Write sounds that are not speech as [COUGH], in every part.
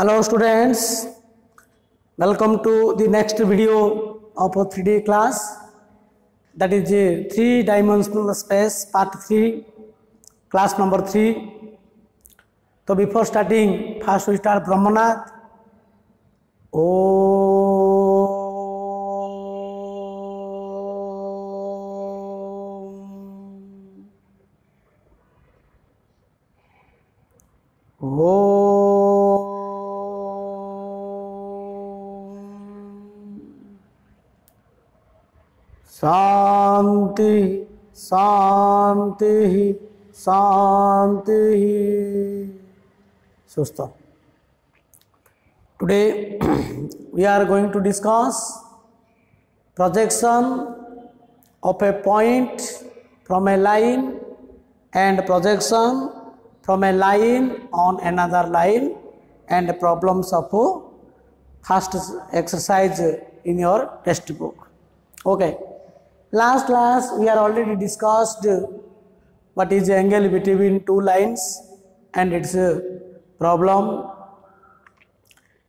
Hello students, welcome to the next video of a 3D class that is a three dimensional space part 3 class number 3. So before starting first we start Brahmanath. Oh. Oh. शांति शांति शांति सुस्त today [CLEARS THROAT] we are going to discuss projection of a point from a line and projection from a line on another line and problems of uh, first exercise in your test book okay Last class we are already discussed what is the angle between two lines and its uh, problem.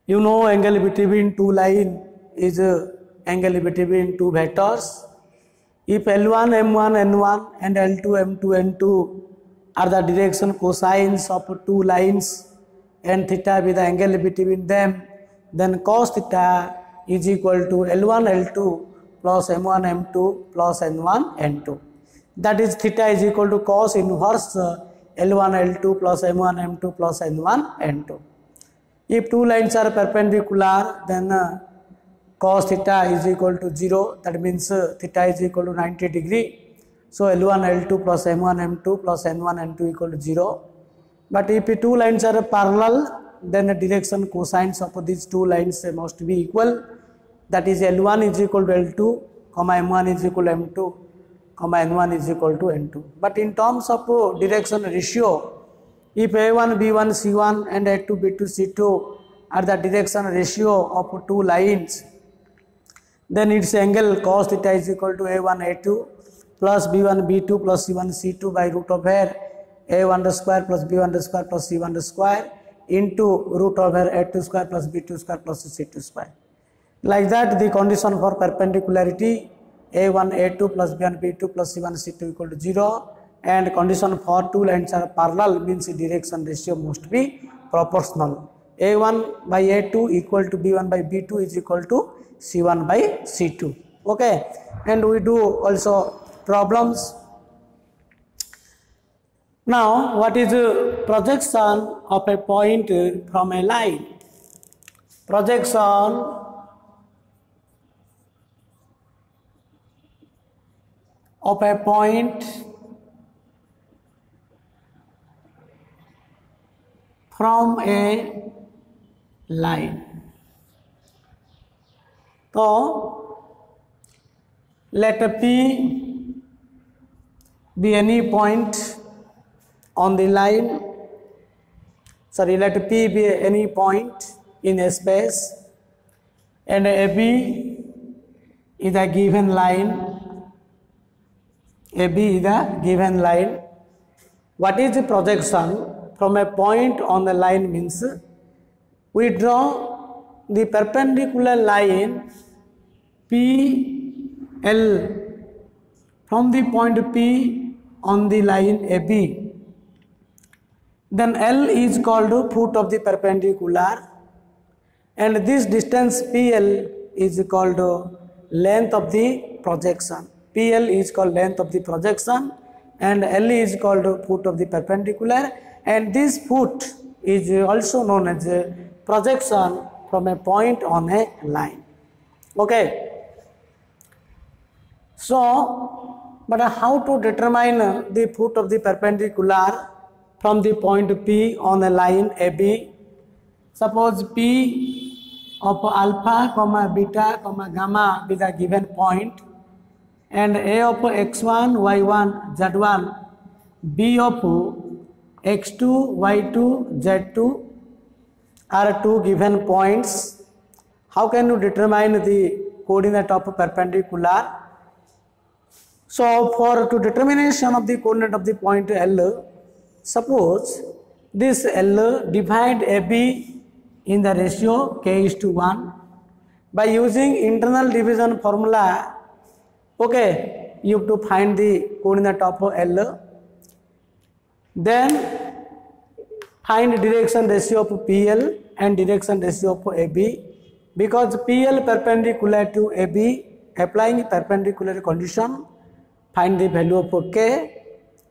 You know angle between two lines is uh, angle between two vectors. If L1, M1, N1 and L2, M2, N2 are the direction cosines of two lines and theta be the angle between them, then cos theta is equal to L1, L2 plus m1 m2 plus n1 n2 that is theta is equal to cos inverse l1 uh, l2 plus m1 m2 plus n1 n2 if two lines are perpendicular then uh, cos theta is equal to 0 that means uh, theta is equal to 90 degree so l1 l2 plus m1 m2 plus n1 n2 equal to 0 but if two lines are parallel then the direction cosines of these two lines must be equal that is L1 is equal to L2 comma M1 is equal to M2 comma N1 is equal to N2. But in terms of uh, direction ratio, if A1, B1, C1 and A2, B2, C2 are the direction ratio of two lines, then its angle cos theta is equal to A1, A2 plus B1, B2 plus C1, C2 by root of here A1 square plus B1 square plus C1 square into root over a2 square plus b2 square plus c2 square. Like that the condition for perpendicularity a1 a2 plus b1 b2 plus c1 c2 equal to 0 and condition for two lines are parallel means direction ratio must be proportional. a1 by a2 equal to b1 by b2 is equal to c1 by c2 okay and we do also problems. Now what is projection of a point from a line? Projection of a point from a line. So let P be any point on the line. Sorry, let P be any point in a space and AB is a given line AB is the given line. What is the projection from a point on the line means we draw the perpendicular line PL from the point P on the line AB. Then L is called foot of the perpendicular and this distance PL is called length of the projection. PL is called length of the projection and LE is called foot of the perpendicular and this foot is also known as projection from a point on a line. Okay. So, but how to determine the foot of the perpendicular from the point P on a line AB? Suppose P of alpha, comma, beta, comma, gamma is a given point and a of x1 y1 z1 b of x2 y2 z2 are two given points how can you determine the coordinate of perpendicular so for to determination of the coordinate of the point l suppose this l divide ab in the ratio k is to 1 by using internal division formula Okay, you have to find the coordinate of L. Then find direction ratio of PL and direction ratio of AB because PL perpendicular to AB applying perpendicular condition find the value of K.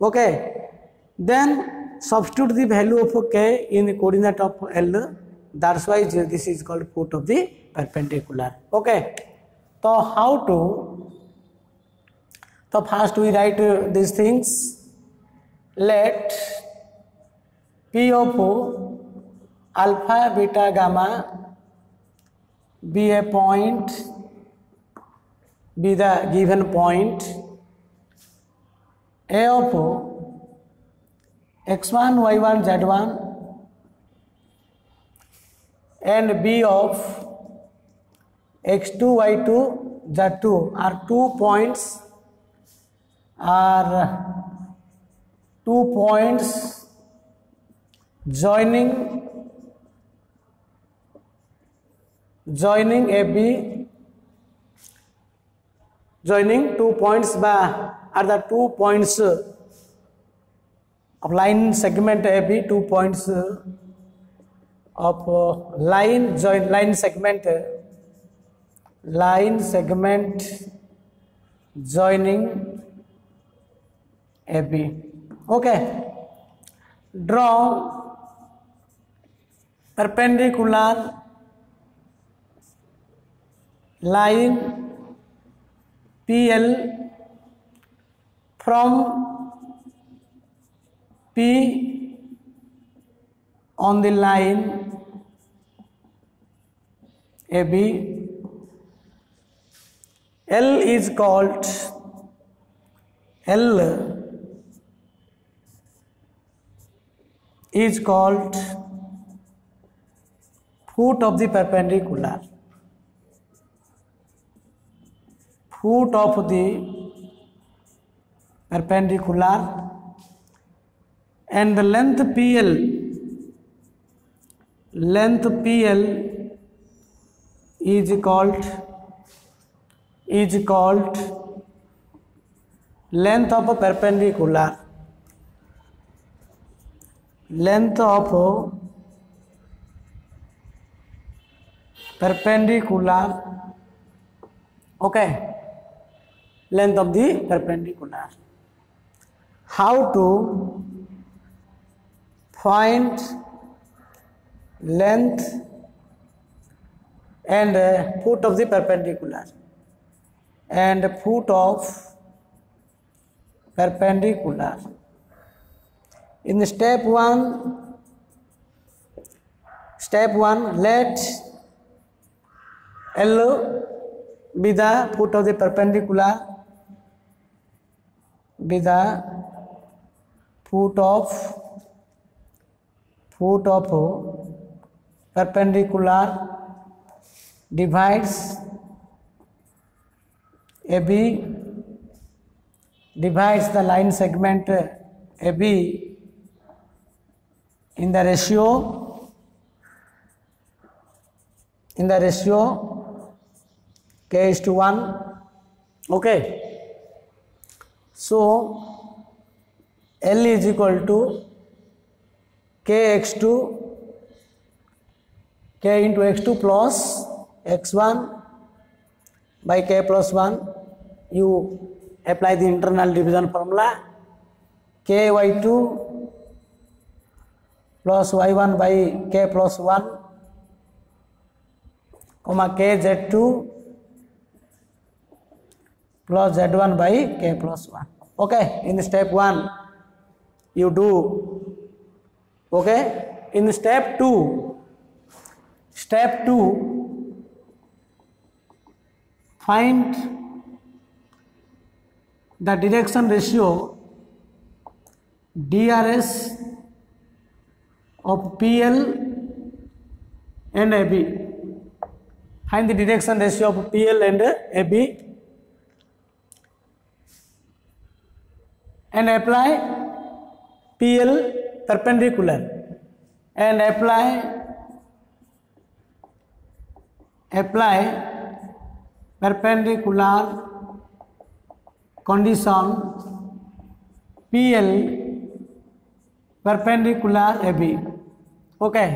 Okay, then substitute the value of K in the coordinate of L. That's why this is called foot of the perpendicular. Okay, so how to So first we write uh, these things. Let P of O alpha beta gamma be a point be the given point A of O x1 y1 z1 and B of x2 y2 z2 are two points are two points joining joining AB joining two points by are the two points of line segment AB two points of line join line segment line segment joining AB. Okay. Draw perpendicular line PL from P on the line AB. L is called L is called foot of the perpendicular foot of the perpendicular and the length PL length PL is called is called length of a perpendicular length of perpendicular okay length of the perpendicular how to find length and foot of the perpendicular and foot of perpendicular in step 1 step 1 let l be the foot of the perpendicular be the foot of foot of perpendicular divides ab divides the line segment ab in the ratio in the ratio k is to 1 okay so l is equal to kx2 k into x2 plus x1 by k plus 1 you apply the internal division formula ky2 plus y1 by k plus 1 comma k z2 plus z1 by k plus 1. Okay, in step 1 you do. Okay, in step 2 find the direction ratio DRS of PL and AB. Find the direction ratio of PL and AB and apply PL perpendicular and apply apply perpendicular condition PL perpendicular AB okay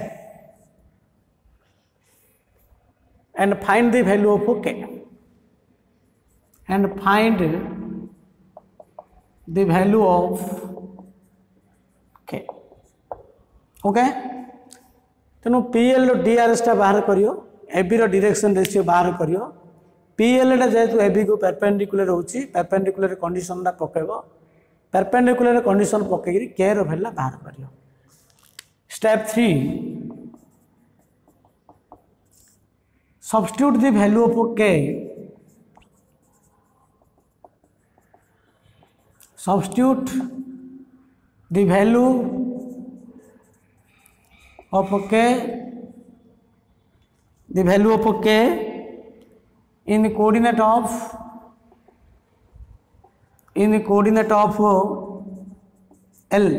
and find the value of k and find the value of k okay ତେଣୁ P L ଡିଆର୍ଏସ୍ଟା ବାହାର କରିବ ଏବିର direction ratio ବାହାର କରିବ P ଏଲ୍ଟା ଯେହେତୁ ଏବିକୁ perpendicular ହେଉଛି ପେରପେଣ୍ଡିକୁଲାର କଣ୍ଡିସନ୍ଟା ପକାଇବ ପେରପେଣ୍ଡିକୁଲାର କଣ୍ଡିସନ୍ ପକାଇକିରି କେର ଭ୍ୟାଲୁଟା ବାହାର କରିବ Step 3. Substitute the value of K. Substitute the value of K. The value of K in the coordinate of L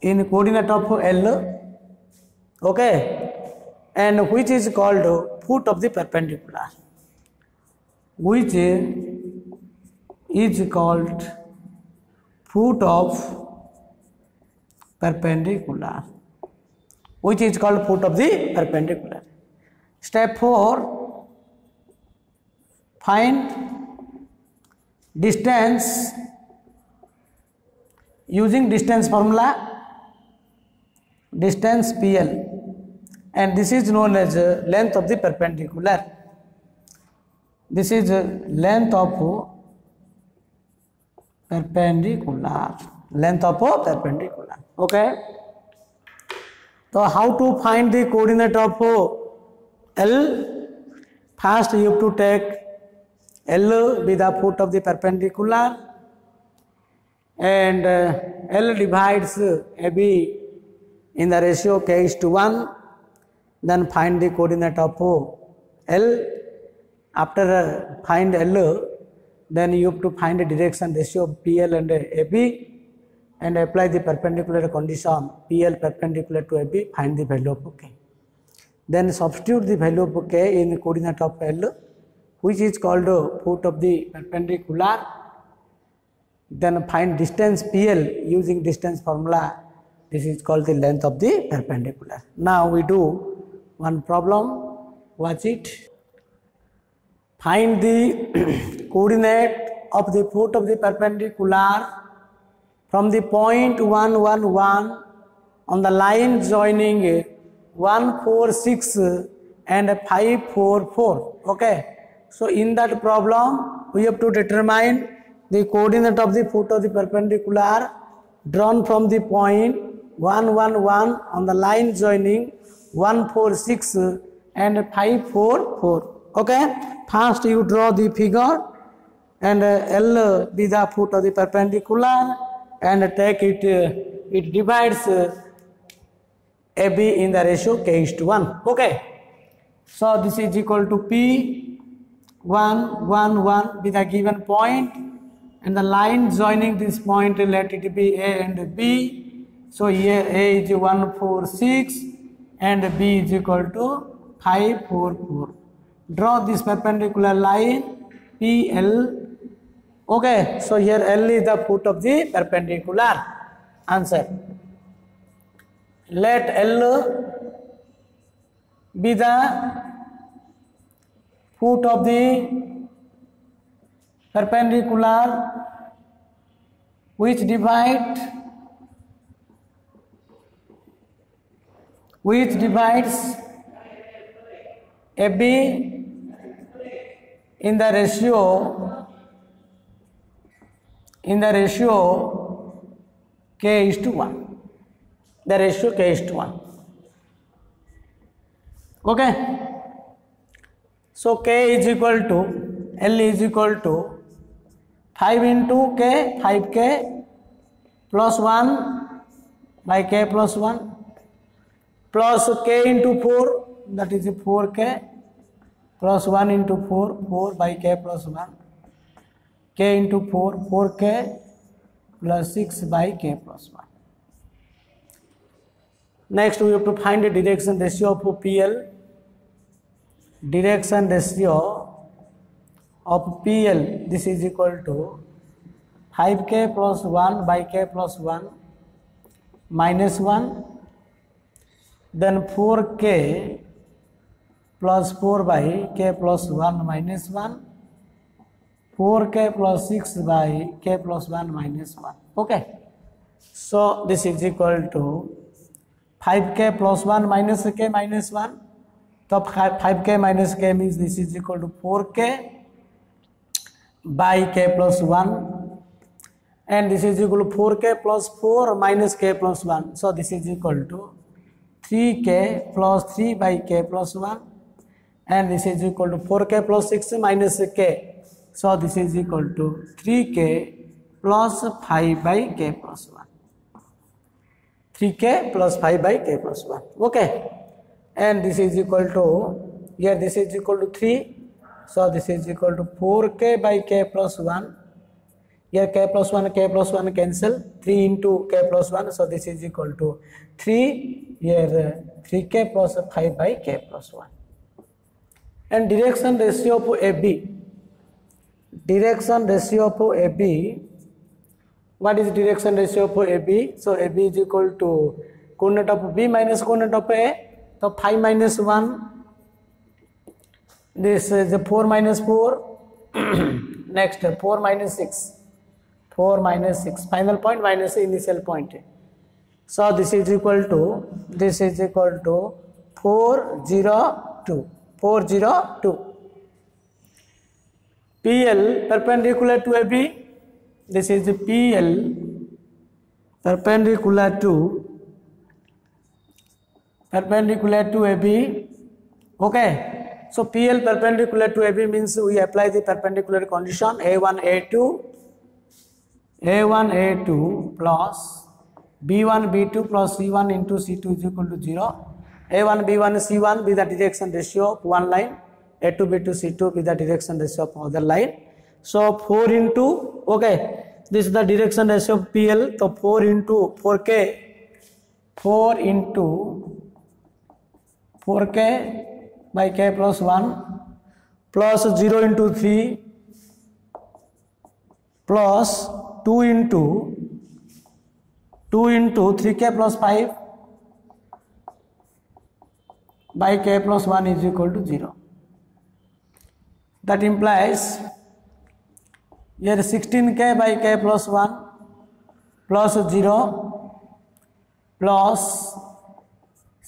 in coordinate of L okay and which is called foot of the perpendicular which is called foot of perpendicular which is called foot of the perpendicular step 4 find distance using distance formula distance PL and this is known as uh, length of the perpendicular. This is uh, length of perpendicular. Length of perpendicular. Okay. So how to find the coordinate of uh, L? First you have to take L be the foot of the perpendicular and L divides AB in the ratio k is to 1 then find the coordinate of O L. after find l then you have to find the direction ratio of pl and ab and apply the perpendicular condition pl perpendicular to ab find the value of k then substitute the value of k in the coordinate of l which is called foot of the perpendicular then find distance pl using distance formula this is called the length of the perpendicular. Now we do one problem. Watch it. Find the [CLEARS THROAT] coordinate of the foot of the perpendicular from the point 111 on the line joining 146 and 544. Okay. So in that problem, we have to determine the coordinate of the foot of the perpendicular drawn from the point 111 on the line joining 146 and 544. Okay, first you draw the figure and uh, L be the foot of the perpendicular and take it, uh, it divides uh, AB in the ratio k is to 1. Okay, so this is equal to P 1 1 1 be the given point and the line joining this point let it be A and B so ये A is one four six and B is equal to five four four draw this perpendicular line PL okay so here L is the foot of the perpendicular answer let L be the foot of the perpendicular which divide which divides AB in the ratio in the ratio k is to 1 the ratio k is to 1 okay so k is equal to l is equal to 5 into k 5k plus 1 by k plus 1 plus k into 4, that is 4k plus 1 into 4, 4 by k plus 1, k into 4, 4k plus 6 by k plus 1. Next we have to find the direction ratio of PL. Direction ratio of PL, this is equal to 5k plus 1 by k plus 1 minus 1 then 4k plus 4 by k plus 1 minus 1. 4k plus 6 by k plus 1 minus 1. Okay. So this is equal to 5k plus 1 minus k minus 1. So 5k minus k means this is equal to 4k by k plus 1, and this is equal to 4k plus 4 minus k plus 1. So this is equal to 3k plus 3 by k plus 1, and this is equal to 4k plus 6 minus k. So this is equal to 3k plus 5 by k plus 1. 3k plus 5 by k plus 1. Okay. And this is equal to, here this is equal to 3. So this is equal to 4k by k plus 1 Here k plus 1, k plus 1 cancel. 3 into k plus 1. So this is equal to 3. Here 3k plus 5 by k plus 1. And direction ratio of AB. Direction ratio of AB. What is direction ratio of AB? So AB is equal to coordinate of B minus coordinate of A. So 5 minus 1. This is 4 minus 4. Next 4 minus 6. Four minus six final point minus initial point है so this is equal to this is equal to four zero two four zero two P L perpendicular to A B this is P L perpendicular to perpendicular to A B okay so P L perpendicular to A B means we apply the perpendicular condition A one A two A one A two plus B one B two plus C one into C two is equal to zero A one B one C one be the direction ratio of one line a two b two c two be the direction ratio of other line so 4 into okay this is the direction ratio of pl so 4 into 4k 4 into 4k by k plus 1 plus 0 into 3 plus two into two into three K plus five by K plus one is equal to zero that implies ये sixteen K by K plus one plus zero plus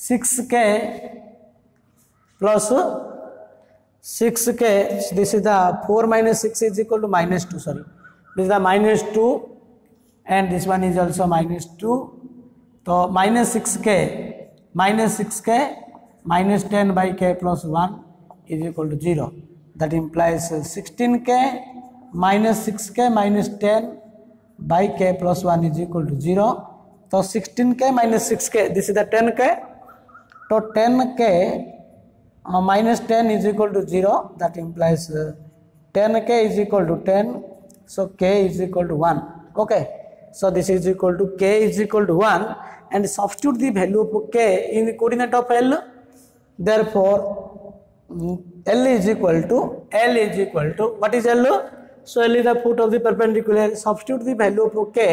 six K plus six K this is the four minus six is equal to minus two sorry this is the minus 2 and this one is also minus 2 so minus 6k minus 6k minus 10 by k plus 1 is equal to 0 that implies 16k minus 6k minus 10 by k plus 1 is equal to 0 so 16k minus 6k this is the 10k so 10k uh, minus 10 is equal to 0 that implies uh, 10k is equal to 10 so k is equal to 1 okay so this is equal to k is equal to 1 and substitute the value of k in the coordinate of l therefore l is equal to l is equal to what is l so l is the foot of the perpendicular substitute the value of k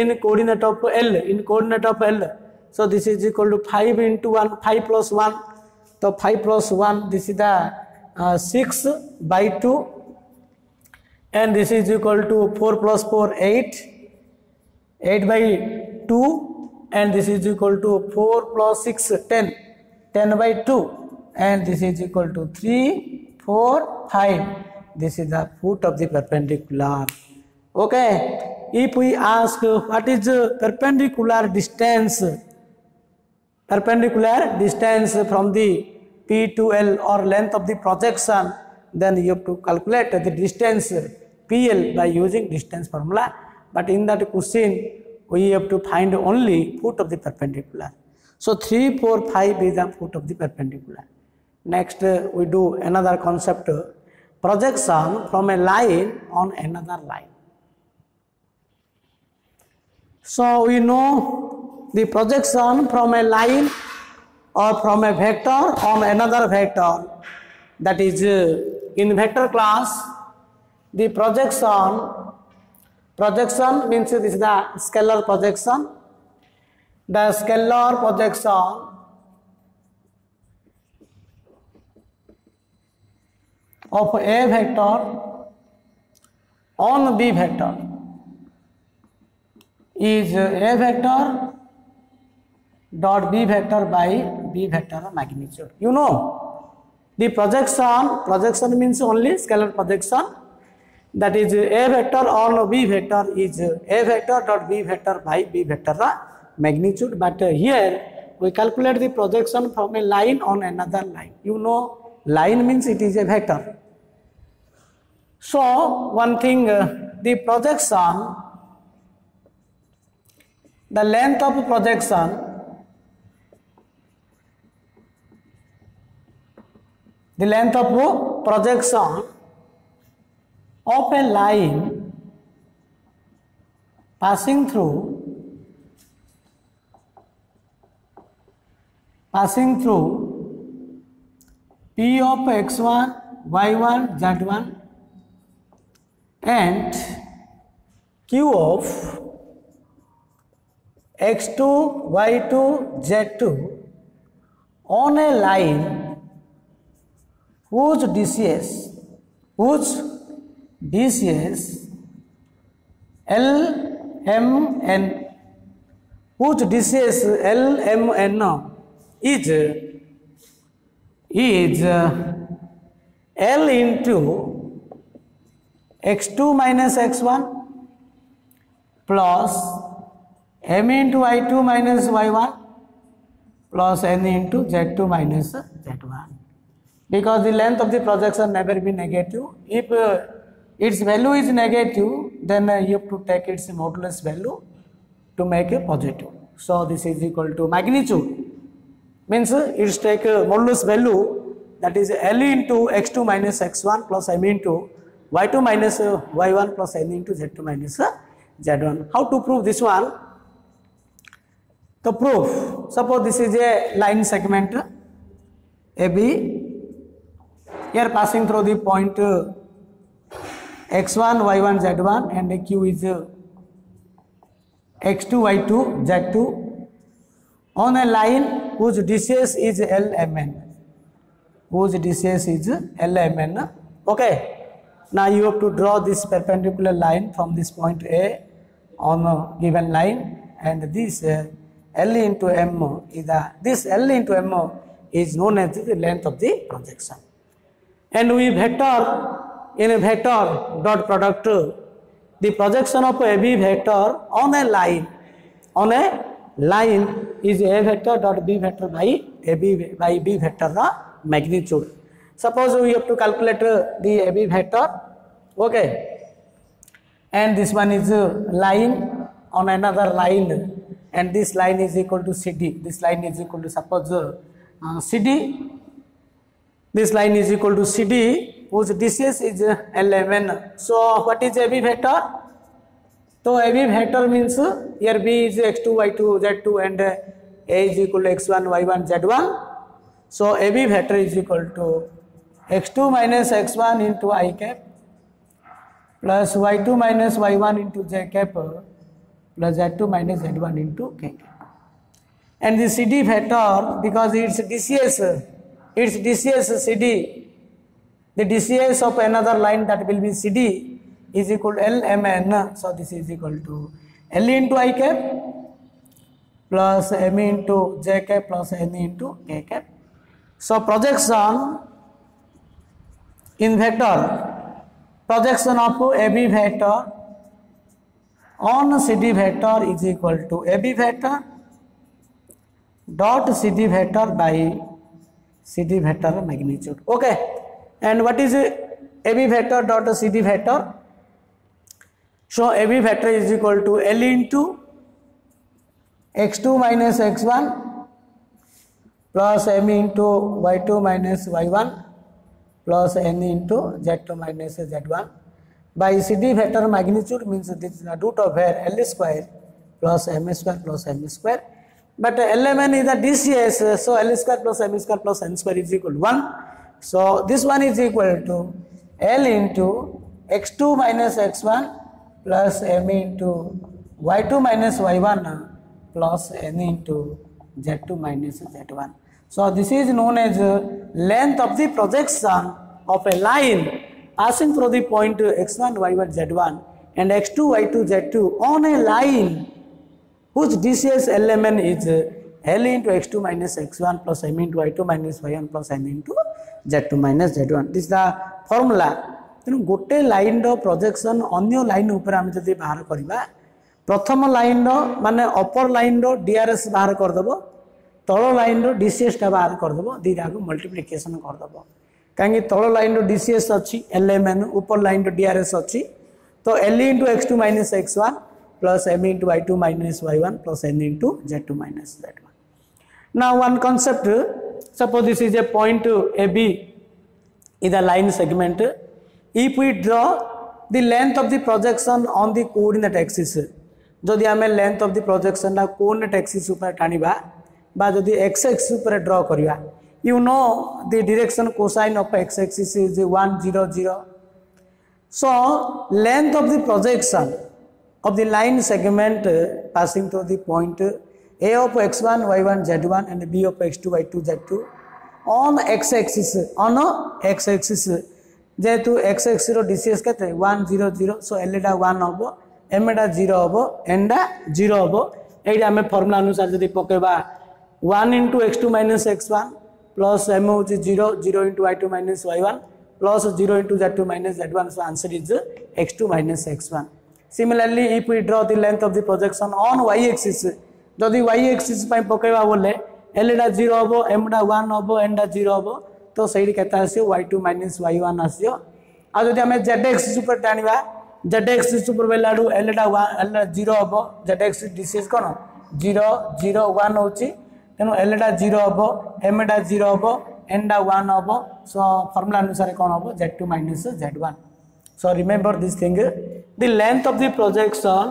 in coordinate of l in coordinate of l so this is equal to 5 into 1 5 plus 1 so 5 plus 1 this is the uh, 6 by 2 and this is equal to 4 plus 4 8 8 by 2 and this is equal to 4 plus 6 10 10 by 2 and this is equal to 3 4 5 this is the foot of the perpendicular okay if we ask what is perpendicular distance perpendicular distance from the p to l or length of the projection then you have to calculate the distance PL by using distance formula. But in that question, we have to find only foot of the perpendicular. So 3, 4, 5 is the foot of the perpendicular. Next, uh, we do another concept, uh, projection from a line on another line. So we know the projection from a line or from a vector on another vector that is uh, in vector class the projection projection means it is the scalar projection the scalar projection of a vector on b vector is a vector dot b vector by b vector magnitude you know the projection projection means only scalar projection That is A vector on B vector is A vector dot B vector by B vector the magnitude. But here we calculate the projection from a line on another line. You know, line means it is a vector. So one thing, uh, the projection, the length of projection, the length of projection of a line passing through passing through P of x1, y1, z1 and Q of x2, y2, z2 on a line whose DCS, whose DCS LMN whose DCS LMN is is L into x2 minus x1 plus m into Y 2 minus y1 plus n into z2 minus z1 because the length of the projection never be negative if uh, its value is negative then uh, you have to take its modulus value to make a positive so this is equal to magnitude means uh, it's take a modulus value that is L into x2 minus x1 plus m into y2 minus uh, y1 plus n into z2 minus z1 how to prove this one the proof suppose this is a line segment AB here passing through the point x1, y1, z1 and q is x2, y2, z2 on a line whose distance is LMN. Whose distance is LMN. Okay. Now you have to draw this perpendicular line from this point A on a given line and this uh, L into M is this L into M is known as the length of the projection. And we vector in a vector dot product the projection of a b vector on a line on a line is a vector dot b vector by a b by b vector the magnitude suppose we have to calculate the a b vector okay and this one is line on another line and this line is equal to cd this line is equal to suppose uh, cd this line is equal to cd whose DCS is 11. So what is AB vector? So AB vector means here B is x2, y2, z2 and A is equal to x1, y1, z1. So AB vector is equal to x2 minus x1 into i cap plus y2 minus y1 into j cap plus z2 minus z1 into k cap. And the CD vector because it's DCS, it's DCS CD the DCS of another line that will be CD is equal to LMN. So this is equal to L into I cap plus M into J cap plus N into K cap. So projection in vector, projection of AB vector on CD vector is equal to AB vector dot CD vector by CD vector magnitude. Okay. and what is AB vector dot CD vector? So AB vector is equal to L into x2 minus x1 plus m into y2 minus y1 plus n into z2 minus z1 by CD vector magnitude means this is the root of where L square plus m square plus m square but LMN is a DCS so L square plus m square plus n square is equal to 1 So this one is equal to L into x2 minus x1 plus m into y2 minus y1 uh, plus n into z2 minus z1. So this is known as length of the projection of a line passing through the point x1, y1, z1 and x2, y2, z2 on a line whose DCS element is L into x2 minus x1 plus m into y2 minus y1 plus m into z2 minus z1. This is the formula. ତେଣୁ ଗୋଟେ ଲାଇନ୍ର ପ୍ରଜେକ୍ସନ୍ ଅନ୍ୟ line ଉପରେ ଆମେ ଯଦି ବାହାର କରିବା ପ୍ରଥମ ଲାଇନ୍ର ମାନେ ଅପର ଲାଇନ୍ର ଡିଆର୍ଏସ୍ ବାହାର କରିଦେବ ତଳ ଲାଇନ୍ର ଡିସିଏସ୍ଟା ବାହାର କରିଦେବ ଦୁଇଟାକୁ ମଲ୍ଟିପ୍ଲିକେସନ୍ କରିଦେବ କାହିଁକି ତଳ ଲାଇନ୍ର ଡିସିଏସ୍ ଅଛି ଏଲ୍ଏମ୍ଏନ୍ ଉପର ଲାଇନ୍ର ଡିଆର୍ଏସ୍ ଅଛି ତ L into x two minus x one plus m into y2 minus y1 plus n into z2 minus z1. Now one concept, suppose this is a point AB is a line segment. If we draw the length of the projection on the coordinate axis, jodi ame length of the projection na coordinate axis upar taniba ba jodi x axis upar draw kariba. You know the direction cosine of x axis is 1 0 0. So length of the projection of the line segment passing through the point a of x1 y1 z1 and b of x2 y2 z2 on x axis on x axis যেহেতু x এক্সির DCs কেতে one zero zero so এলএটা one হব এমএটা zero হব এনটা zero হব এইটা আমি ফর্মুলা অনুসারে যদি পকাইবা one into x two minus x one plus m হচ্ছে zero zero into y two minus y one plus zero into z two minus z one so answer is x two minus x one similarly if we draw the length of the projection on y axis ଯଦି Y axis ପାଇଁ ପକାଇବା ବୋଲେ ଏଲ୍ଟା zero ହେବ ଏମ୍ଟା one ହେବ ଏନ୍ଟା zero ହେବ ତ ସେଇଠି କେତେ ଆସିବ y two minus y one ଆସିବ ଆଉ ଯଦି ଆମେ ଜେଡ୍ ଏକ୍ସିସ୍ ଉପରେ ଟାଣିବା ଜେଡ୍ ଏକ୍ସିସ୍ ଉପରେ ବେଲାଠୁ ଏଲ୍ଟା ୱାନ୍ ଏଲ୍ଟା ଜିରୋ ହେବ ଜେଡ୍ ଏକ୍ସିସ୍ ଡିସିଏସ୍ କ'ଣ ଜିରୋ ଜିରୋ ୱାନ୍ ହେଉଛି ତେଣୁ ଏଲ୍ଟା ଜିରୋ ହେବ ଏମ୍ଟା ଜିରୋ ହେବ ଏନ୍ଟା ୱାନ୍ ହେବ ସୋ ଫର୍ମୁଲା ଅନୁସାରେ କ'ଣ ହେବ z two minus z one So remember this thing. The length of the projection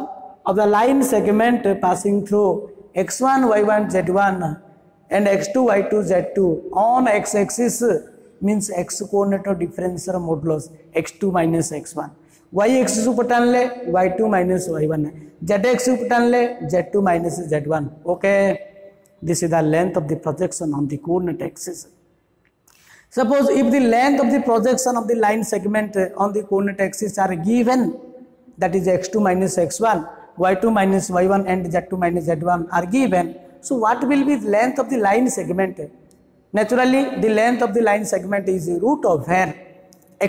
of the line segment passing through x1, y1, z1 and x2, y2, z2 on x-axis means x coordinate of differential modulus x2 minus x1. y axis ऊपर टान ले y2 minus y1 z axis Z axis ऊपर टान ले Z two minus Z one okay this is the length of the projection on the suppose if the length of the projection of the line segment on the coordinate axis are given that is x2 minus x1 y2 minus y1 and z2 minus z1 are given. So what will be the length of the line segment? Naturally, the length of the line segment is the root of n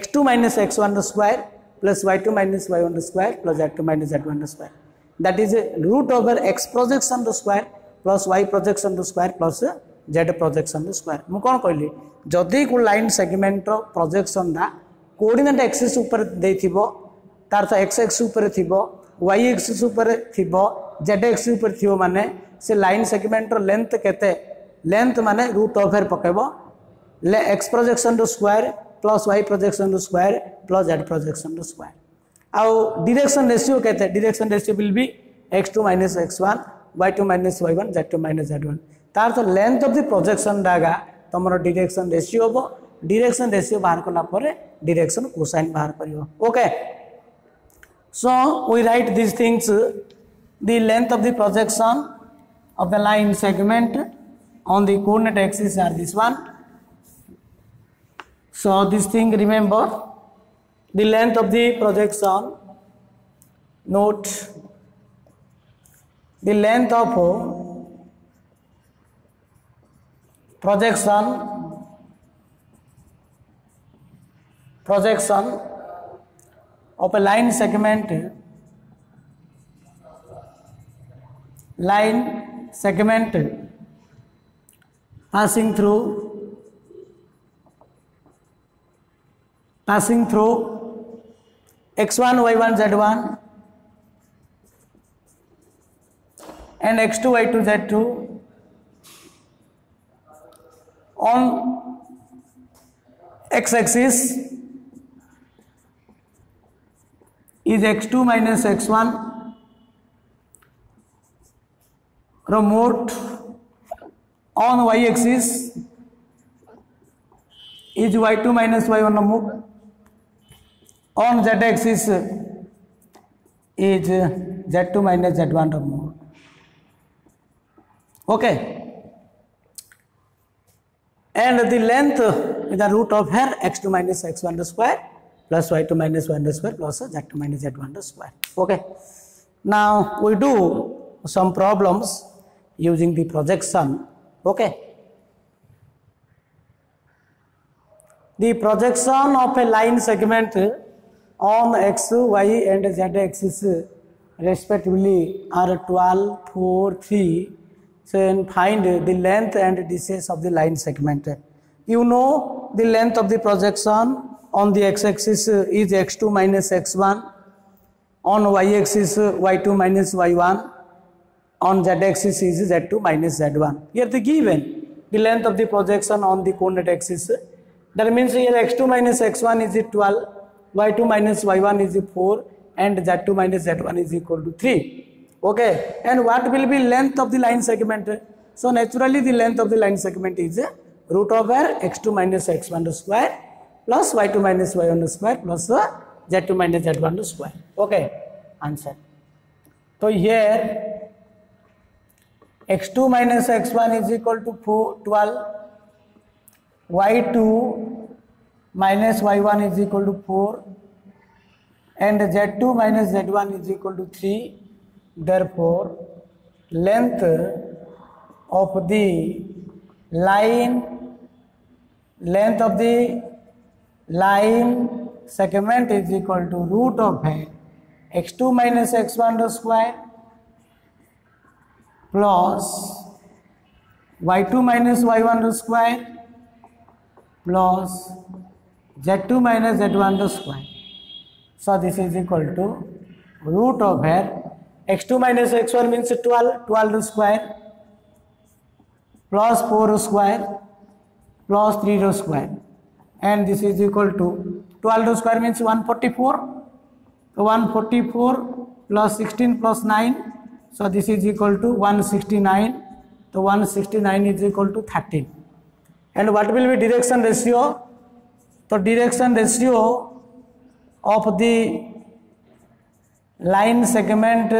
x2 minus x1 square plus y2 minus y1 square plus z2 minus z1 square. That is root over x projection square plus y projection square plus z projection square. mu kon kahili jodi ko line segment ro projection da coordinate axis upar dei thibo tar ta x axis upar thibo Y axis Z axis थी मैंने से line segment रेन्थ के length माने root अफेयर पकेब X projection square plus Y projection square plus Z projection square आउ direction ratio के direction ratio will भी X two minus X one Y two minus Y one Z two minus Z one तार तो length of the projection डागा तुम direction ratio हम direction ratio बाहर कलापर डिरेक्शन कोसाइन बाहर कर okay So we write these things, uh, the length of the projection of the line segment on the coordinate axis are this one. So this thing remember the length of the projection note the length of uh, projection projection of a line segment line segment passing through passing through x1 y1 z1 and x2 y2 z2 on x axis is x2 minus x1 remote on y axis is y2 minus y1 remote on z axis is z2 minus z1 remote okay and the length is the root of here x2 minus x1 square plus y2 minus 1 square plus z2 minus z1 square. Okay. Now we do some problems using the projection. Okay. The projection of a line segment on x, y and z axis respectively are 12, 4, 3. So, and find the length and distance of the line segment. You know the length of the projection on the x-axis uh, is x2 minus x1 on y-axis uh, y2 minus y1 on z-axis is z2 minus z1 here the given the length of the projection on the coordinate axis that means here x2 minus x1 is 12 y2 minus y1 is 4 and z2 minus z1 is equal to 3 okay and what will be length of the line segment so naturally the length of the line segment is root over x2 minus x1 square plus y2 minus y1 square plus z2 minus z1 square. Okay, answer. So here x2 minus x1 is equal to 12, y2 minus y1 is equal to 4 and z2 minus z1 is equal to 3. Therefore, length of the line length of the Line segment is equal to root of x2 minus x1 square plus y2 minus y1 square plus z2 minus z1 square. So this is equal to root of x2 minus x1 means 12 square plus 4 square plus 3 square. and this is equal to 12 root square means 144 so 144 plus 16 plus 9 so this is equal to 169 so 169 is equal to 13 and what will be direction ratio so direction ratio of the line segment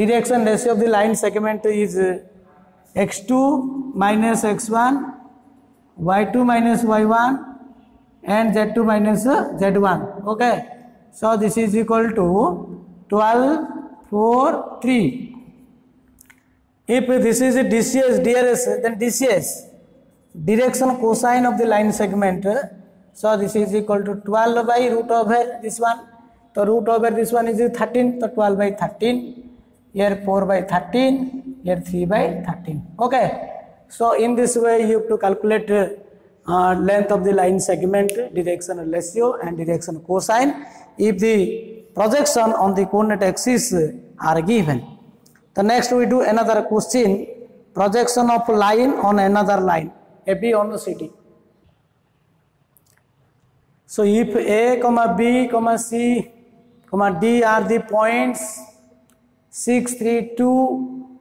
direction ratio of the line segment is x2 minus x1 Y two minus Y one and Z two minus Z one okay so this is equal to twelve four three if this is D C S D R S then D C S direction cosine of the line segment so this is equal to twelve by root of over this one तो root of over this one is thirteen तो twelve by thirteen year four by thirteen year three by thirteen okay So in this way, you have to calculate uh, length of the line segment, direction ratio and direction cosine if the projection on the coordinate axis are given. The next we do another question, projection of line on another line, AB on the CD. So if A, comma B, comma C, comma D are the points 6, 3, 2,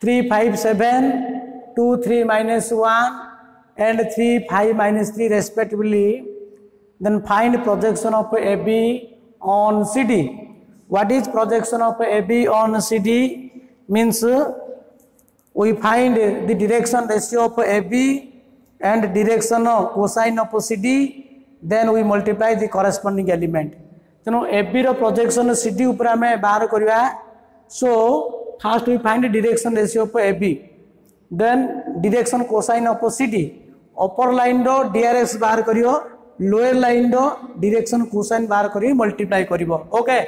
3, 5, 7, two three minus one and three five minus three respectively then find projection of A B on C D what is projection of A B on C D means we find the direction ratio of A B and direction cosine of C D then we multiply the corresponding element तेणु A B projection C D आम बाहर करवा so first we find direction ratio of A B then direction cosine opposite upper line रिएरएक्स बाहर कर lower line direction cosine बाहर कर multiply कर okay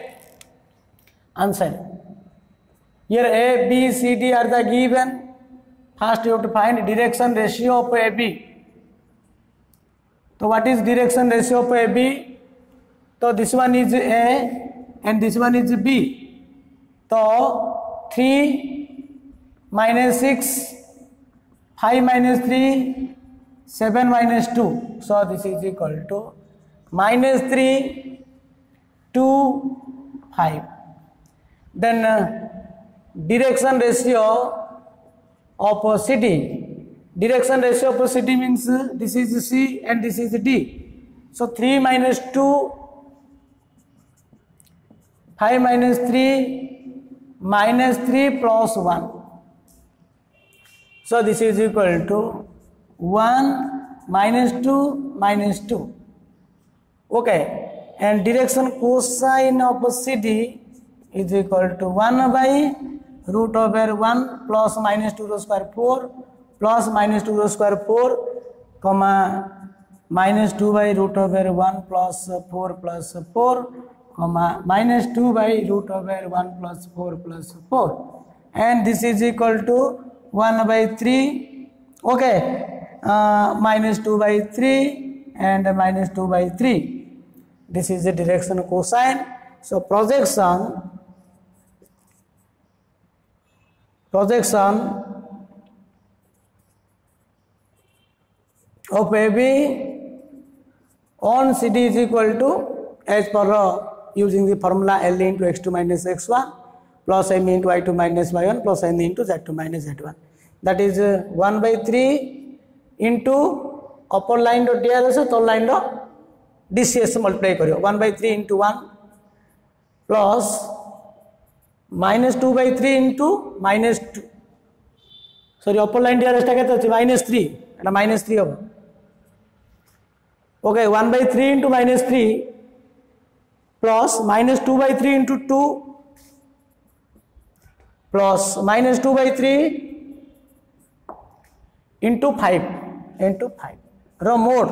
answer here A B C D are the given first you to find direction ratio of A B तो what is direction ratio of A B तो this one is A and this one is B तो three minus six 5 minus 3, 7 minus 2. So this is equal to minus 3, 2, 5. Then uh, direction ratio of city. Direction ratio of city means uh, this is C and this is D. So 3 minus 2, 5 minus 3, minus 3 plus 1. So this is equal to 1 minus 2 minus 2. Okay. And direction cosine of CD is equal to 1 by root over 1 plus minus 2 row square 4 plus minus 2 row square 4 comma minus 2 by root over 1 plus 4 plus 4 comma minus 2 by root over 1 plus 4 plus 4 and this is equal to one by three okay minus two by three and minus 2 by 3. This is the direction cosine. So projection projection of AB on CD is equal to as per uh, using the formula L into x2 minus x1 plus M into y2 minus y1 plus N into z2 minus z1. that is uh, 1 by 3 into upper line dot so third line dot dc DCS multiply kari. 1 by 3 into 1 plus minus 2 by 3 into minus 2 sorry upper line DRS minus 3 and minus 3 of okay 1 by 3 into minus 3 plus minus 2 by 3 into 2 plus minus 2 by 3 into 5 into 5 row mode.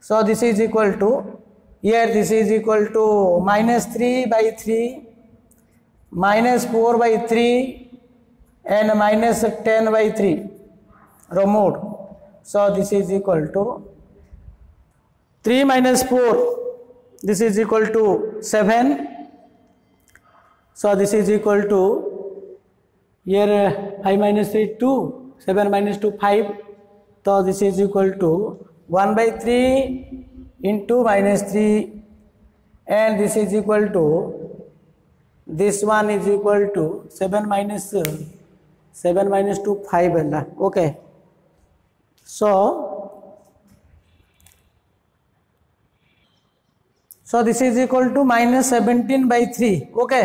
So this is equal to, here this is equal to -3/3, -4/3 and -10/3 row mode. So this is equal to 3 - 4, this is equal to 7. So this is equal to, here uh, 5 - 3 2 7 minus 2 5 so this is equal to 1 by 3 into minus 3 and this is equal to this one is equal to 7 minus 7 minus 2 5 and okay so so this is equal to minus 17 by 3 okay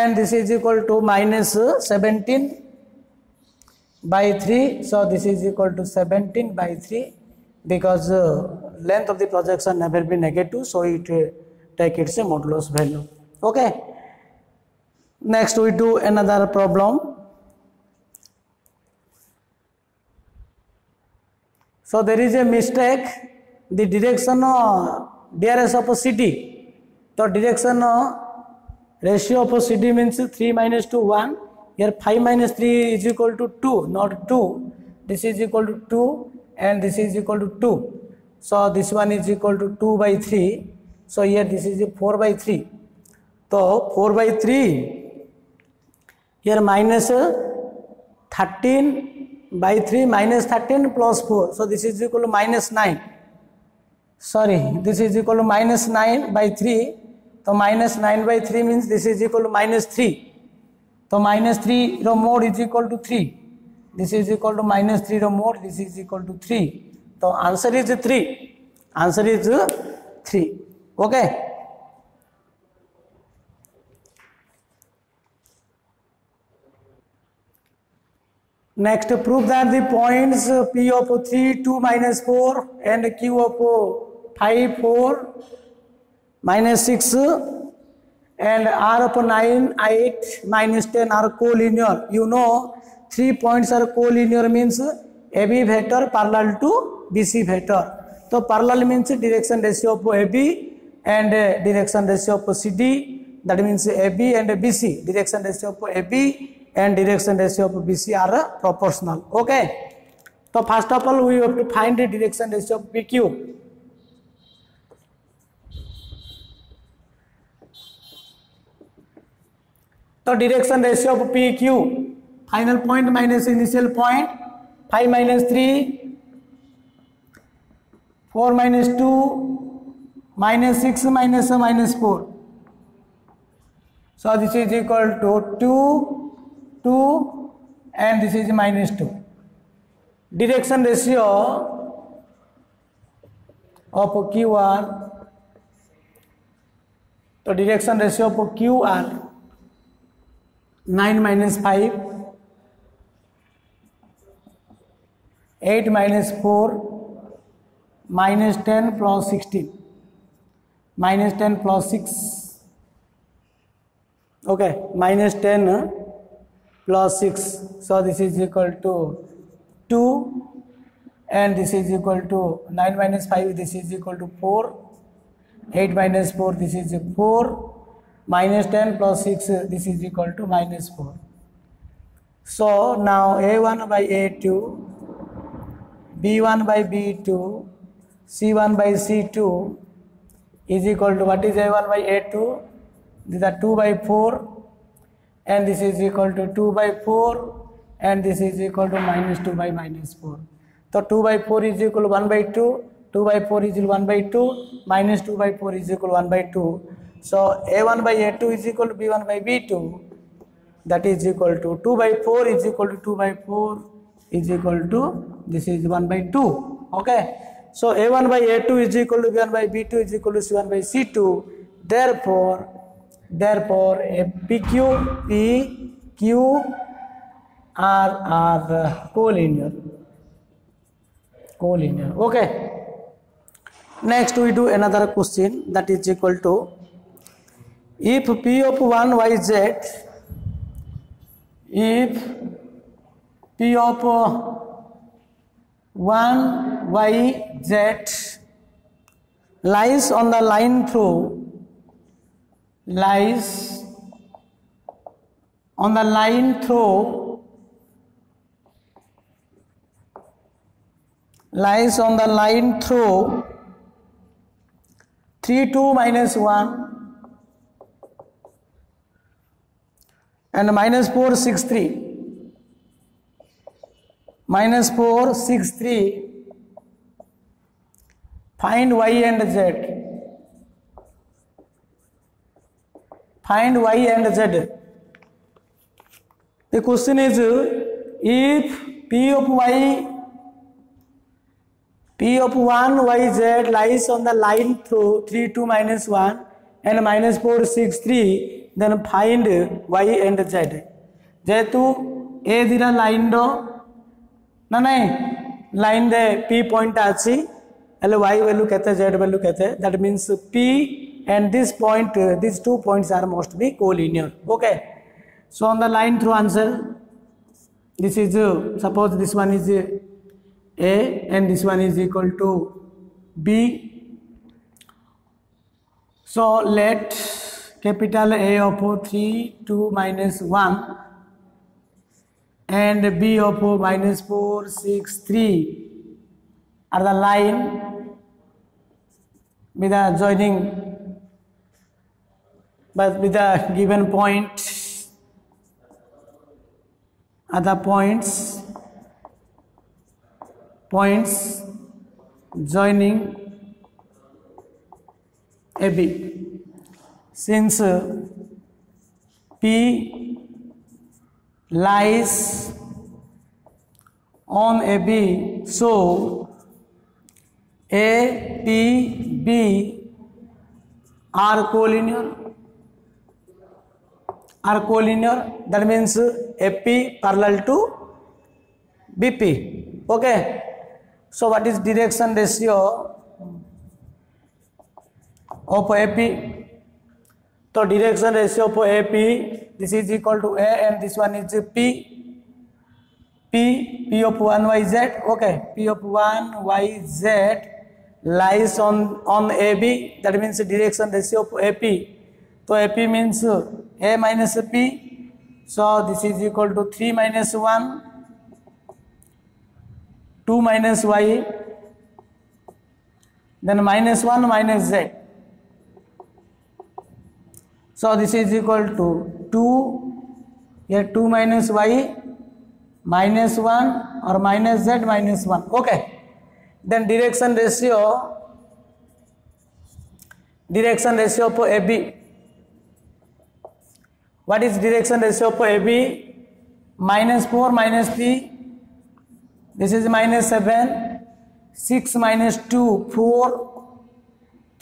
and this is equal to minus 17 by 3 so this is equal to 17 by 3 because uh, length of the projection never be negative so it uh, take its modulus value okay next we do another problem so there is a mistake the direction of DRS of a city the direction of ratio of a city means 3 minus to 1 here 5 minus 3 is equal to 2 not 2 this is equal to 2 and this is equal to 2 so this one is equal to 2 by 3 so here this is 4 by 3 so 4 by 3 here minus 13 by 3 minus 13 plus 4 so this is equal to minus 9 sorry this is equal to minus 9 by 3 so minus 9 by 3 means this is equal to minus 3 तो minus three row mod is equal to three this is equal to minus three row mod this is equal to three तो answer is three answer is three okay next prove that the points P of three two minus four and Q of five four minus six and r upon 9 8 minus 10 are collinear you know three points are collinear means ab vector parallel to bc vector so parallel means direction ratio of ab and direction ratio of cd that means ab and bc direction ratio of ab and direction ratio of bc are proportional okay so first of all we have to find the direction ratio of pq तो direction ratio of P Q final point minus initial point five minus three four minus two minus six minus minus four so this is equal to two two and this is minus two direction ratio of Q R तो direction ratio of Q R 9 minus 5 8 minus 4 minus 10 plus 16 minus 10 plus 6 okay minus 10 uh, plus 6 so this is equal to 2 and this is equal to 9 minus 5 this is equal to 4 8 minus 4 this is 4 minus 10 plus 6 this is equal to minus 4 so now a1 by a2 b1 by b2 c1 by c2 is equal to what is a1 by a2 these are 2 by 4 and this is equal to 2 by 4 and this is equal to minus 2 by minus 4 so 2 by 4 is equal to 1 by 2 2 by 4 is equal to 1 by 2 minus 2 by 4 is equal to 1 by 2 so A1 by A2 is equal to B1 by B2 that is equal to 2 by 4 is equal to 2 by 4 is equal to this is 1 by 2 okay. So A1 by A2 is equal to B1 by B2 is equal to C1 by C2 therefore therefore PQ, P, Q are, are collinear collinear okay next we do another question that is equal to if p of 1 y z if p of 1 y z lies on the line through lies on the line through lies on the line through 3 2 minus 1 and minus 4 6 3 minus 4 6 3 find y and z find y and z the question is if p of y p of 1 y z lies on the line through 3 2 minus 1 and minus 4 6 3 then find y and z जेहेतु ए दीर line ना ना line रे P point अच्छी हेले Y value के Z value के that means P and this point this two points are must be collinear okay so on the line through answer this is suppose this one is A and this one is equal to B so let capital A of 3, 2 minus 1 and B of 4, 6, 3 are the line with the joining but with the given point are the points points joining AB. since P lies on AB, so A, P, B are collinear. Are collinear. That means AP parallel to BP. Okay. So what is direction ratio of AP? तो direction ratio of A P this is equal to A and this one is P P P of one Y Z okay P of one Y Z lies on on A B that means direction ratio of A P तो A P means A minus P so this is equal to three minus one two minus Y then minus one minus Z so this is equal to two ये two minus y minus one और minus z minus one okay then direction ratio direction ratio for A B what is direction ratio for AB minus 4 minus 3 this is minus 7 6 minus 2 4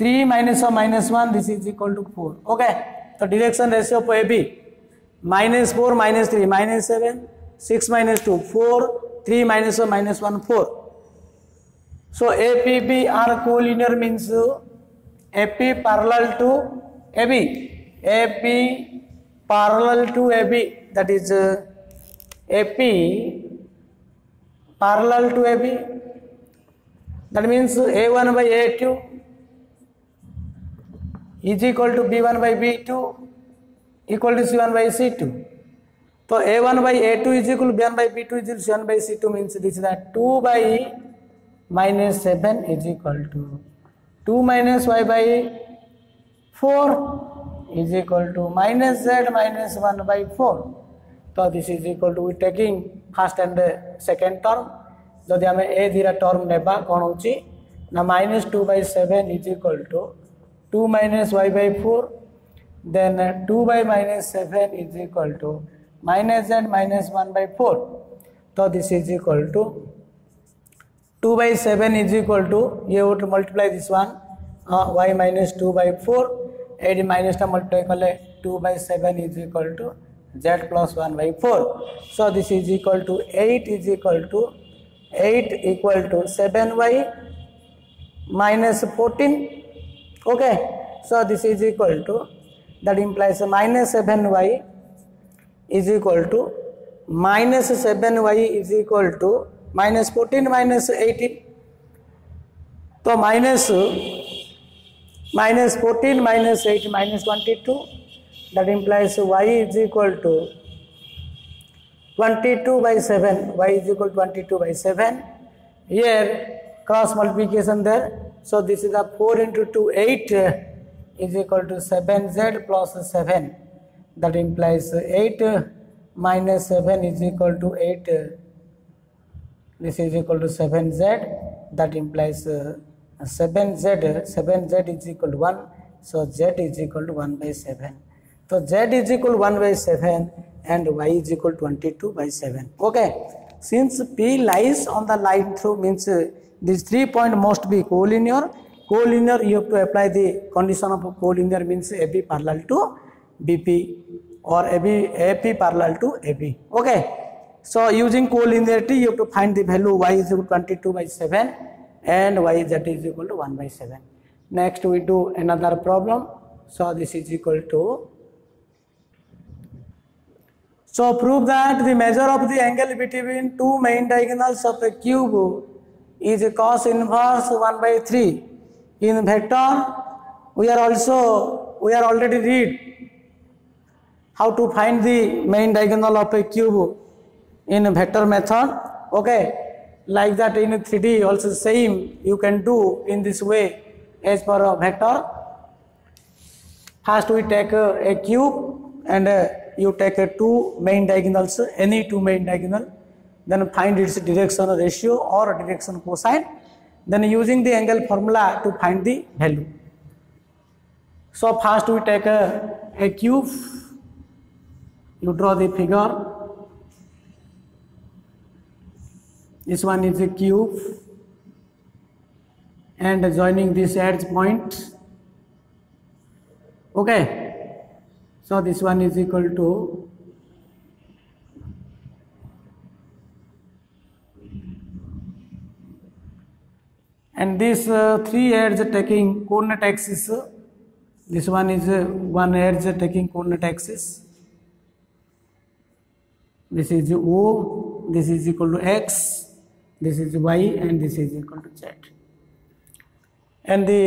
3 minus or minus 1 this is equal to 4 okay तो direction ratio A B minus four minus three minus seven six minus two four three minus one minus one four so A P B R को means A P parallel to A B A P parallel to A B that is A P parallel to A B that means A one by A two is equal to B one by B two equal to C one by C two तो A one by A two is equal B one by B two is C one by C two means this two by minus seven is equal to two minus Y by four is equal to minus Z minus one by four तो this is equal to taking first and second term जदि आम ए दीरा term ने कौन हो minus two by seven is equal to 2 minus y by 4 then 2 by minus 7 is equal to minus and minus 1 by 4 so this is equal to 2 by 7 is equal to you would multiply this one uh, y minus 2 by 4 eight minus टा multiply कले two by seven is equal to Z plus one by four so this is equal to eight is equal to eight equal to seven Y minus fourteen Okay, so this is equal to, that implies minus 7y is equal to minus 7y is equal to minus 14 minus 18. So minus 14 minus 8 minus 22, that implies y is equal to 22 by 7. Y is equal to 22 by 7. Here cross multiplication there. So this is a 4 into 2, 8 uh, is equal to 7z plus 7. That implies 8 uh, minus 7 is equal to 8. This is equal to 7z. That implies 7z. Uh, 7z is equal to 1. So z is equal to 1 by 7. So z is equal to 1 by 7 and y is equal to 22 by 7. Okay. Since P lies on the line through means these three points must be collinear. Collinear, you have to apply the condition of collinear means AB parallel to BP or AB, AP parallel to AB. Okay. So using collinearity, you have to find the value y is equal to 22 by 7 and y z is equal to 1 by 7. Next we do another problem. So this is equal to. So prove that the measure of the angle between two main diagonals of a cube is a cos inverse 1 by 3. In vector, we are also, we are already read how to find the main diagonal of a cube in vector method. Okay, like that in 3D also same you can do in this way as per a vector. First we take a, a cube and a, uh, you take a two main diagonals, any two main diagonal then find its direction ratio or direction cosine, then using the angle formula to find the value. So first we take a, a cube, you draw the figure, this one is a cube and joining this edge point, okay, so this one is equal to and these uh, three edge taking coordinate axis uh, this one is uh, one edge taking coordinate axis this is o this is equal to x this is y and this is equal to z and the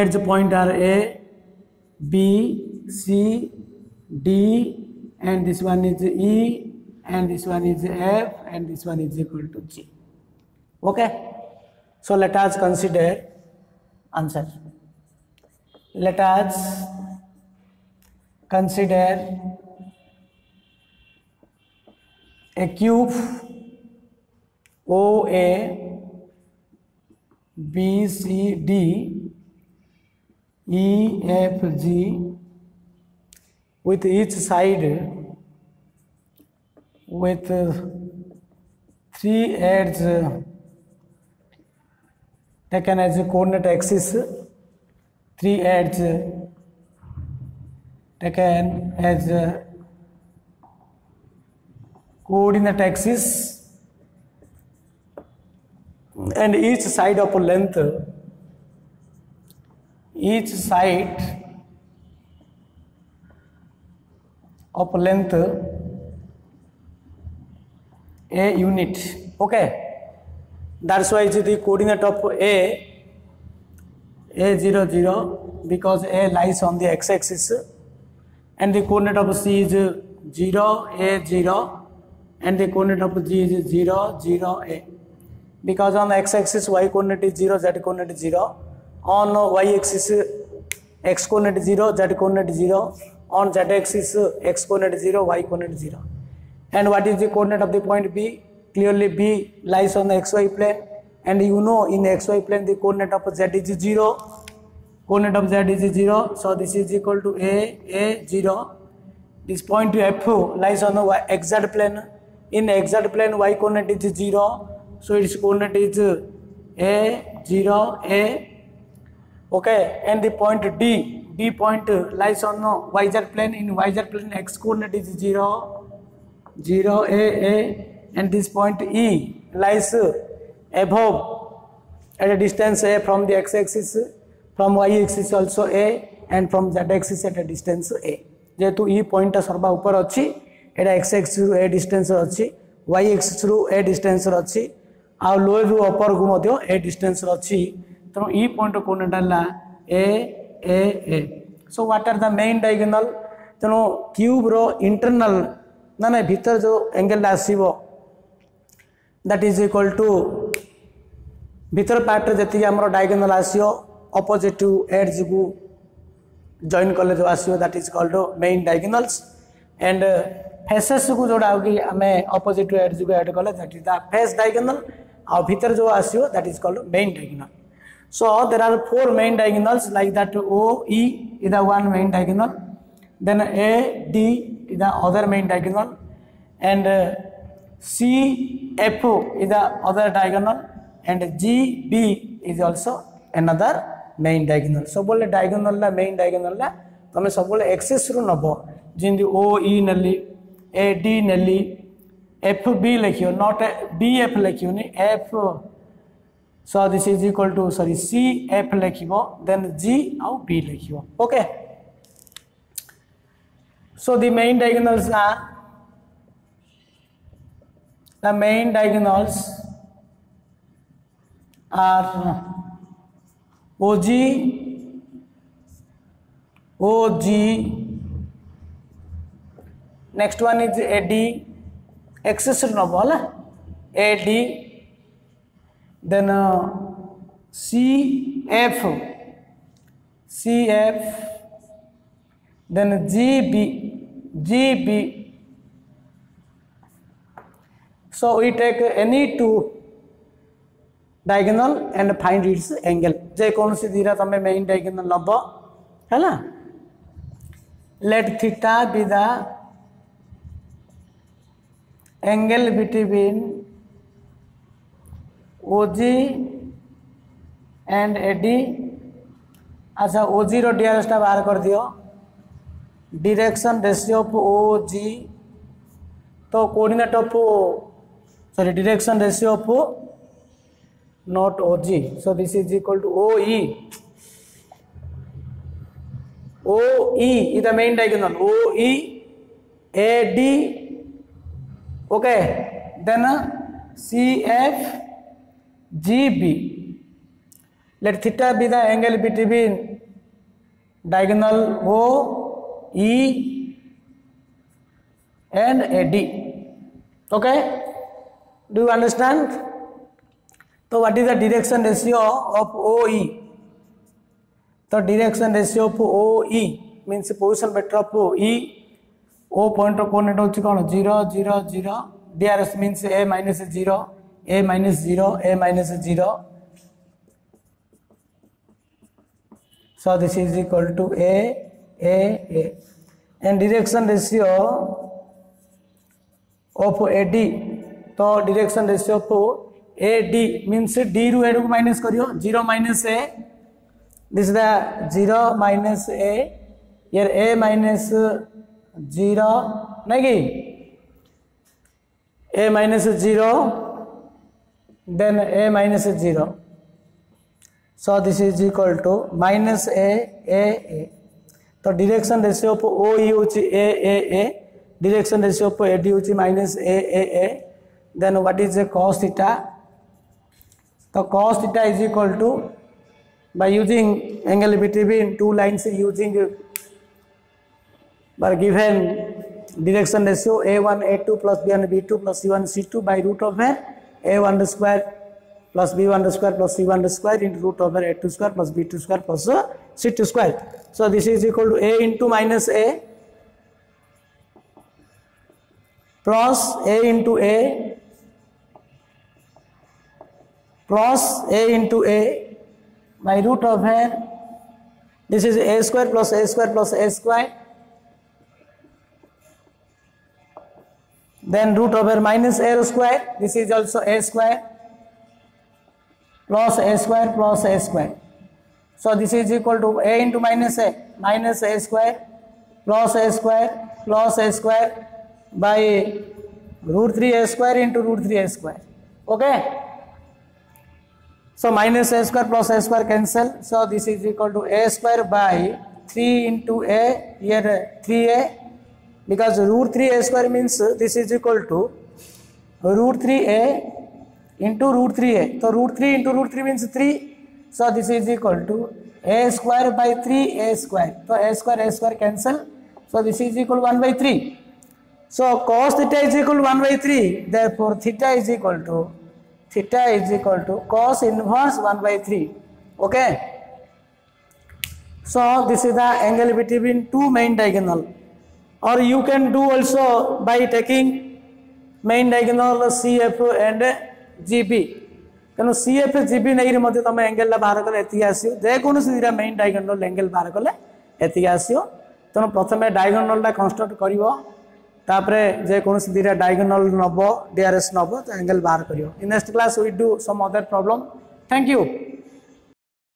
edge point are a b c d and this one is e and this one is f and this one is equal to g Okay. So let us consider answer. Let us consider a cube OA BCD EFG with each side with three edges taken as a coordinate axis, three edge taken as a coordinate axis and each side of a length each side of length a unit okay that's why the coordinate of A, A0, 0, because A lies on the x-axis and the coordinate of C is 0, A0 and the coordinate of G is 0, 0, A. Because on the x-axis y coordinate is 0, z coordinate is 0. On y-axis x coordinate is 0, z coordinate is 0. On z-axis x coordinate is 0, y coordinate is 0. And what is the coordinate of the point B? clearly B lies on the xy plane and you know in xy plane the coordinate of z is 0 coordinate of z is 0 so this is equal to a a 0 this point f lies on the xz plane in xz plane y coordinate is 0 so its coordinate is a 0 a okay and the point d d point lies on the yz plane in yz plane x coordinate is 0 0 a a and this point E lies above at a distance A from the x-axis, from y-axis also A and from z-axis at a distance A. যেহেতু E পয়েন্টটা সর্বা উপর অছি এটা x axis A ডিষ্টান্সরে অছি Y এক্সিসরু এ ডিষ্টান্সরে অছি ଆଉ ଲୋଏରୁ ଅପରକୁ ମଧ୍ୟ ଏ ଡିଷ୍ଟାନ୍ସରେ ଅଛି ତେଣୁ ଇ ପଏଣ୍ଟ କୋଡ଼ିନେଟ୍ ହେଲା a a a so what are the main diagonal ତେଣୁ କ୍ୟୁବ୍ର ଇଣ୍ଟରନାଲ୍ ନା ନାଇଁ ଭିତରେ ଯେଉଁ ଆଙ୍ଗେଲ୍ଟା ଆସିବ that is equal to ভিতর পার্ট যেতি কি আমরো ডায়াগোনাল আসিও অপজিট এডজ গু জয়েন করলে আসিও that is called main diagonals and S S গু জড়াউ কি আমি অপজিট এডজ গু এড করলে that is the face diagonal আর ভিতর যে আসিও that is called main diagonal so there are four main diagonals like that O E is a one main diagonal then A D is a other main diagonal and CFO is the other diagonal and GB is also another main diagonal. सबले diagonal ला main diagonal ला तमें सबले axis रू नबो जिंदी OE नली AD नली FB not BF F so this is equal to sorry CF लिखियो then G और B okay so the main diagonals are the main diagonals are OG, OG, next one is AD, of noble, AD, then uh, CF, CF, then GB, GB, So we take any two diagonal and find its angle. je kon si dira tame main diagonal नब्बा, hala Let theta be the angle between OG and AD. अच्छा OG रो DRS टा बाहर कर दियो. Direction ratio ओ जी तो coordinate of sorry direction ratio of o not og so this is equal to oe oe is the main diagonal oe ad okay then cf gb let theta be the angle between diagonal o e and ad okay do you understand so what is the direction ratio of oe the direction ratio of oe means position vector of oe o point of coordinate होची कोन 0 0 0 drs means a minus 0 a minus 0 a minus 0 so this is equal to a a a and direction ratio of ad तो direction ratio को A D means D रु add को minus कर zero minus A this the zero minus A यार ए minus zero नहीं कि A minus zero then A minus zero so this is equal to minus A A A तो direction ratio of O हूँ A A A direction ratio of A D हूँ minus A A A then what is the cos theta? So cos theta is equal to by using angle between two lines using by given direction ratio a1 a2 plus b1 b2 plus c1 c2 by root over a1 square plus b1 square plus c1 square into root over a2 square plus b2 square plus c2 square. So this is equal to a into minus a plus a into a plus a into a by root of here this is a square plus a square plus a square then root over minus a square this is also a square plus a square plus a square so this is equal to a into minus a minus a square plus a square plus a square by root 3 a square into root 3 a square okay So minus a square plus a square cancel. So this is equal to a square by 3 into a here 3a because root 3 a square means this is equal to root 3 a into root 3 a. So root 3 into root 3 means 3. So this is equal to a square by 3 a square. So a square a square cancel. So this is equal to 1 by 3. So cos theta is equal to 1 by 3. Therefore theta is equal to theta is equal to cos inverse 1 by 3 okay so this is the angle between two main diagonal or you can do also by taking main diagonal cf and gb ତେଣୁ C F G B ନେଇକରି ମଧ୍ୟ ତୁମେ ଆଙ୍ଗେଲଟା ବାହାର କଲେ ଏତିକି ଆସିବ ଯେକୌଣସି ଦୁଇଟା ମେନ୍ ଡାଇଗୋନାଲ୍ ଆଙ୍ଗେଲ୍ ବାହାର କଲେ ଏତିକି ଆସିବ ତେଣୁ ପ୍ରଥମେ ଡାଇଗୋନାଲ୍ଟା କନଷ୍ଟ୍ରକ୍ଟ କରିବ ତାପରେ ଯେକୌଣସି ଦୁଇଟା ଡାଇଗୋନାଲ୍ ନେବ ଡିଆର୍ଏସ୍ ନେବ ଆଙ୍ଗେଲ୍ ବାହାର କରିବ in next class we do some other problem thank you